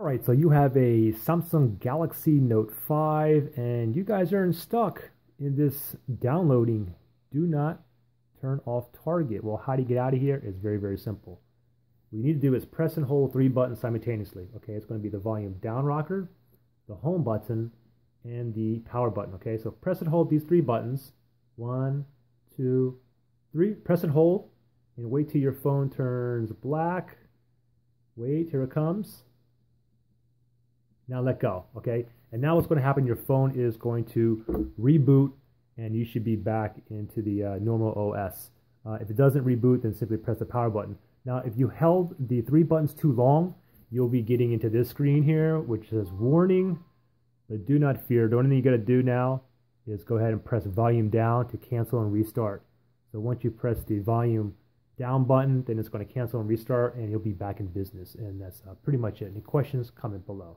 All right, so you have a Samsung Galaxy Note 5 and you guys are stuck in this downloading. Do not turn off target. Well, how do you get out of here? It's very, very simple. What you need to do is press and hold three buttons simultaneously. Okay, it's going to be the volume down rocker, the home button, and the power button. Okay, so press and hold these three buttons. One, two, three. Press and hold and wait till your phone turns black. Wait, here it comes. Now let go, okay? And now what's going to happen, your phone is going to reboot and you should be back into the uh, normal OS. Uh, if it doesn't reboot, then simply press the power button. Now, if you held the three buttons too long, you'll be getting into this screen here, which says warning, but do not fear. The only thing you got to do now is go ahead and press volume down to cancel and restart. So once you press the volume down button, then it's going to cancel and restart, and you'll be back in business. And that's uh, pretty much it. Any questions, comment below.